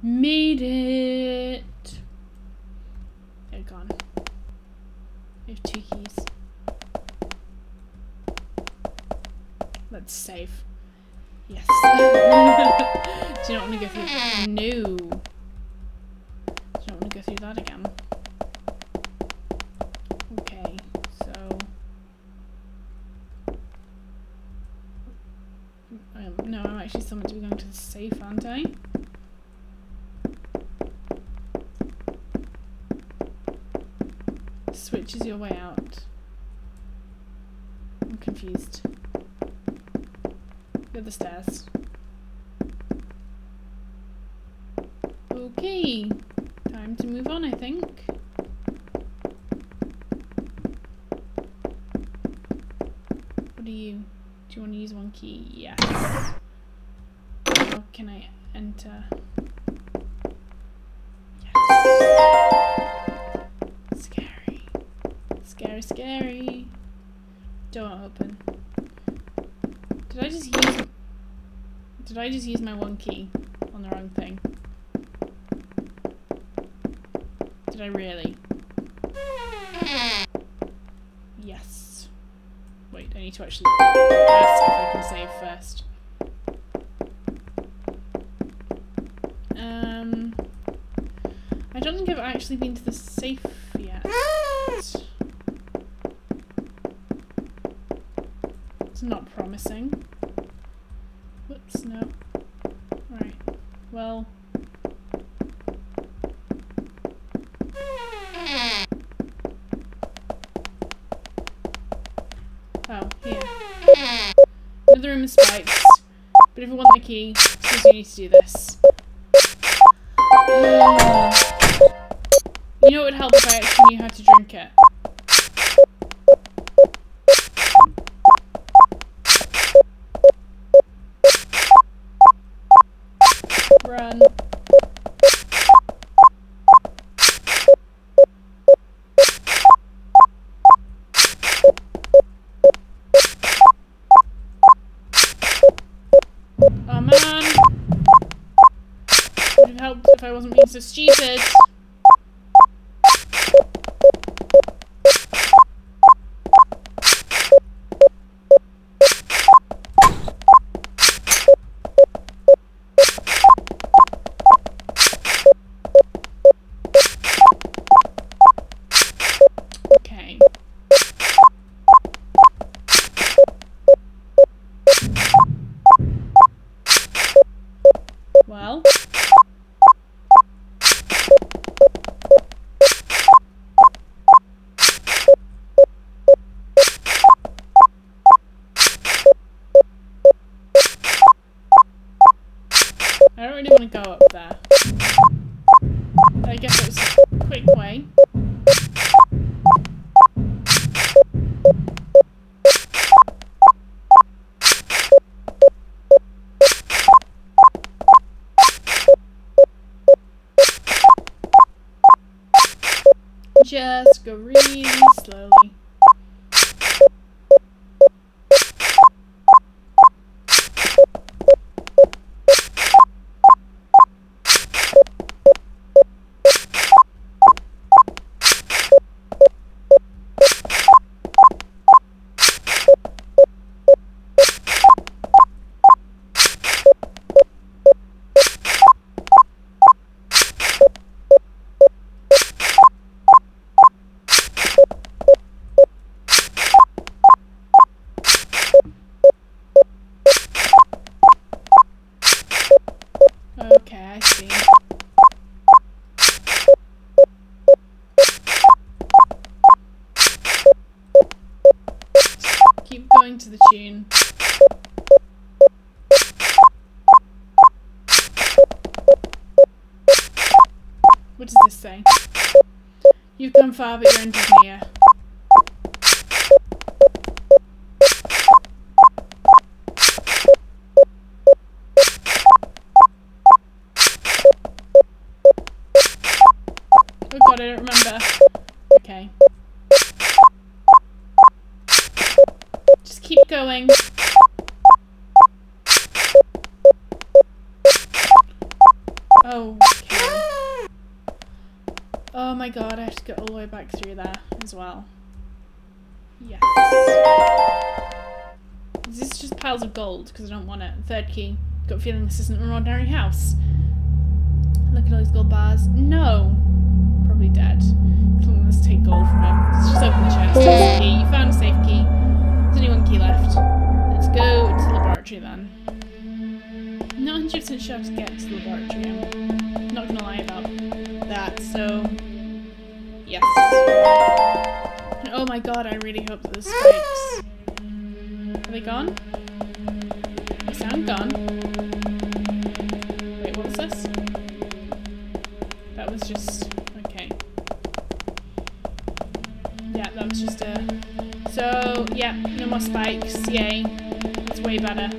Made it. They're gone. We have two keys. Let's save. Yes. Do you not want to go through? No. Do you not want to go through that again? Okay, so. No, I'm actually someone to be going to the safe, aren't I? Your way out. I'm confused. Go the stairs. Okay, time to move on, I think. What do you? Do you want to use one key? Yes. How can I enter? Scary. Door open. Did I just use... Did I just use my one key on the wrong thing? Did I really? Yes. Wait, I need to actually ask if I can save first. Um, I don't think I've actually been to the safe yet. It's not promising. Whoops, no. Right. Well. Oh, here. Another room of spikes. But if you want the key, you need to do this. Uh, you know what would help if I actually knew how to drink it? Run. Oh man! It would have helped if I wasn't being so stupid. I don't really want to go up there. I guess it was a quick way. Just go really slowly. Okay, I see. Keep going to the tune. What does this say? You've come far, but your end is near. Oh god, I don't remember. Okay. Just going. Oh, okay. Oh my god, I have to go all the way back through there as well. Yes. Is this just piles of gold? Because I don't want it. Third key. Got a feeling this isn't an ordinary house. Look at all these gold bars. No. Probably dead. Then. Not 100% sure to get to the laboratory. I'm not gonna lie about that, so... Yes. And oh my god, I really hope that there's spikes. Are they gone? They sound gone. Wait, what was this? That was just... Okay. Yeah, that was just a... So, yeah, no more spikes. Yay. It's way better.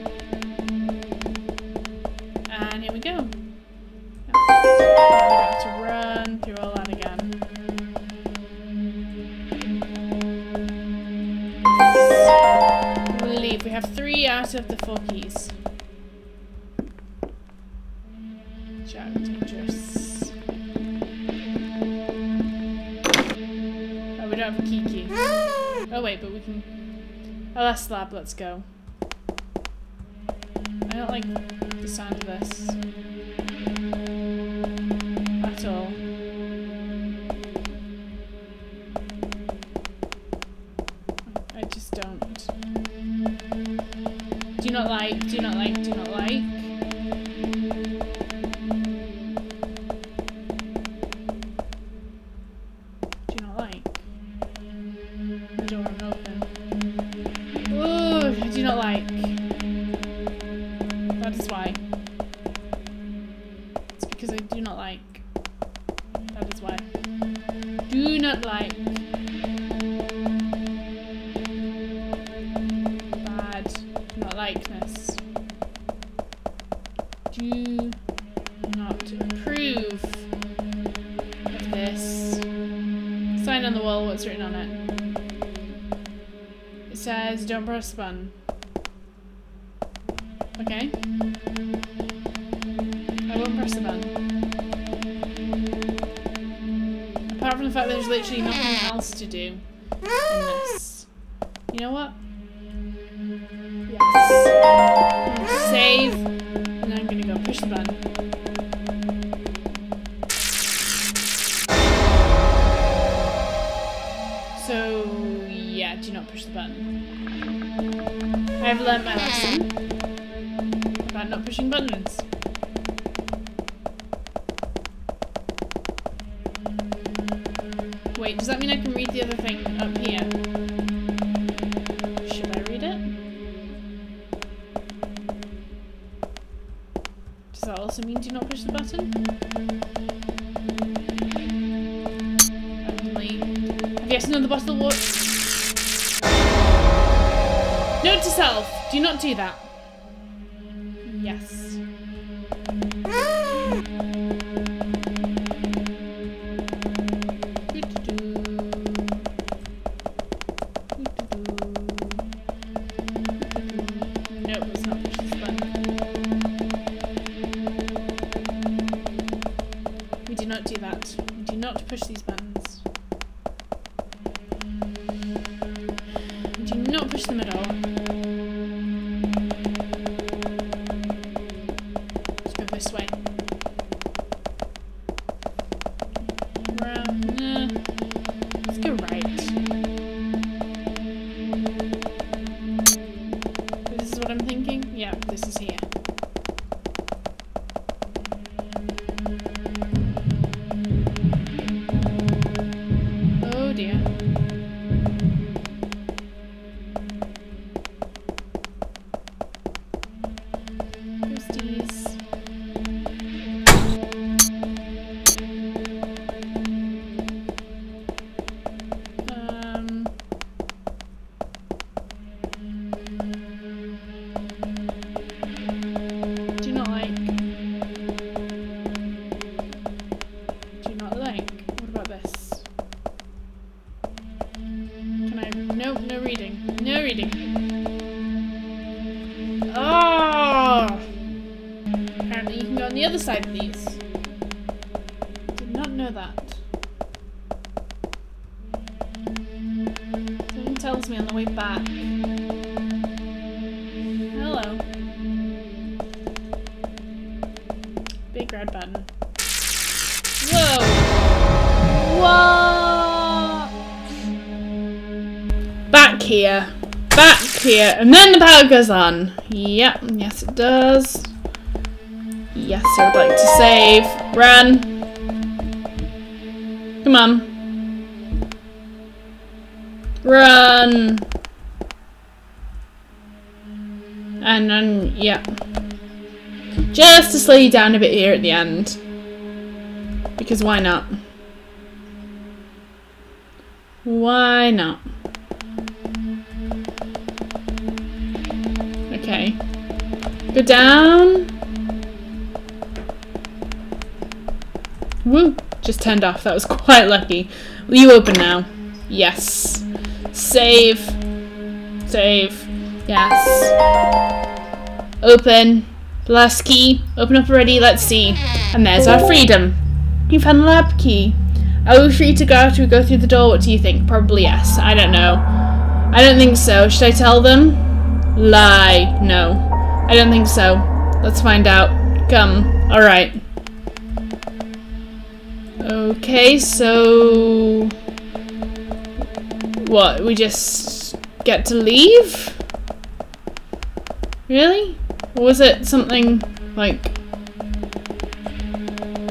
Have a key key. Oh wait, but we can... Oh, that's slab, let's go. I don't like the sound of this. At all. I just don't. Do not like, do not like, do not like. Likeness. Do not approve of this. Sign on the wall, what's written on it? It says, don't press the button. Okay. I won't press the button. Apart from the fact that there's literally nothing else to do in this. You know what? Save. And then I'm gonna go push the button. So, yeah, do not push the button. I have learned my lesson about not pushing buttons. Wait, does that mean I can read the other thing up here? You guys bottle of water? Note to self, do not do that. Yes. Not push them at all. Red button. Whoa! What? Back here. Back here. And then the power goes on. Yep, yes it does. Yes, I would like to save. Run. Come on. Run. And then, yeah. Just to slow you down a bit here at the end. Because why not? Why not? Okay. Go down. Woo! Just turned off. That was quite lucky. Will you open now? Yes. Save. Save. Yes. Open. Last key. Open up already. Let's see. And there's our freedom. You found the lab key. Are we free to go after we go through the door? What do you think? Probably yes. I don't know. I don't think so. Should I tell them? Lie. No. I don't think so. Let's find out. Come. Alright. Okay, so... What, we just get to leave? Really? Or was it something, like,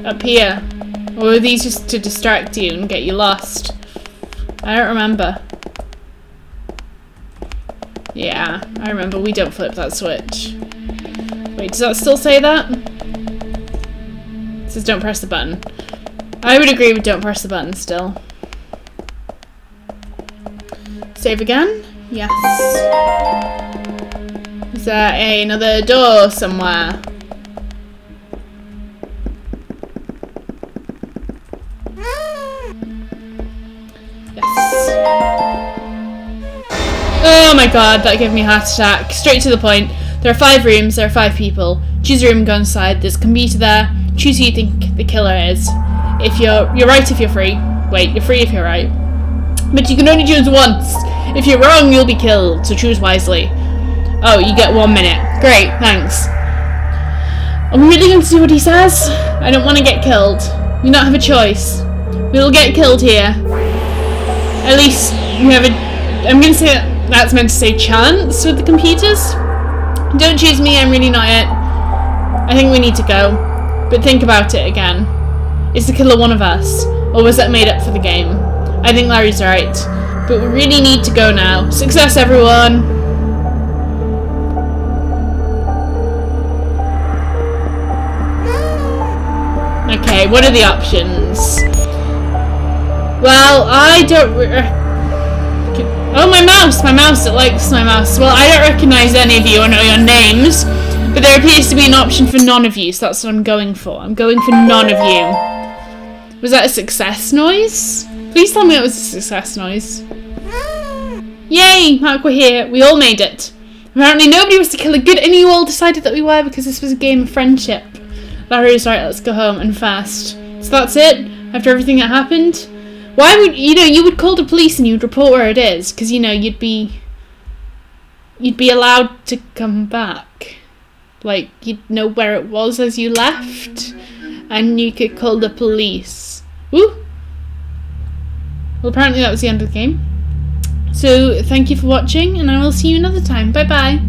up here? Or were these just to distract you and get you lost? I don't remember. Yeah, I remember. We don't flip that switch. Wait, does that still say that? It says don't press the button. I would agree with don't press the button still. Save again? Yes. Is there another door somewhere? Yes. Oh my god, that gave me a heart attack. Straight to the point. There are five rooms, there are five people. Choose a room, go inside. There's a computer there. Choose who you think the killer is. If you're you're right if you're free. Wait, you're free if you're right. But you can only choose once. If you're wrong, you'll be killed, so choose wisely. Oh, you get one minute. Great, thanks. Are we really going to do what he says? I don't want to get killed. We don't have a choice. We'll get killed here. At least we have a... I'm going to say that that's meant to say chance with the computers. Don't choose me, I'm really not it. I think we need to go. But think about it again. Is the killer one of us? Or was that made up for the game? I think Larry's right. But we really need to go now. Success, everyone! Okay, what are the options? Well, I don't... Uh, oh, my mouse! My mouse, it likes my mouse. Well, I don't recognise any of you or know your names, but there appears to be an option for none of you, so that's what I'm going for. I'm going for none of you. Was that a success noise? Please tell me it was a success noise. Yay! Mark, we're here. We all made it. Apparently nobody was to kill a good, and you all decided that we were because this was a game of friendship. Larry was right, let's go home, and fast. So that's it? After everything that happened? Why would, you know, you would call the police and you'd report where it is, because, you know, you'd be, you'd be allowed to come back. Like, you'd know where it was as you left, and you could call the police. Woo! Well, apparently that was the end of the game. So, thank you for watching, and I will see you another time. Bye bye.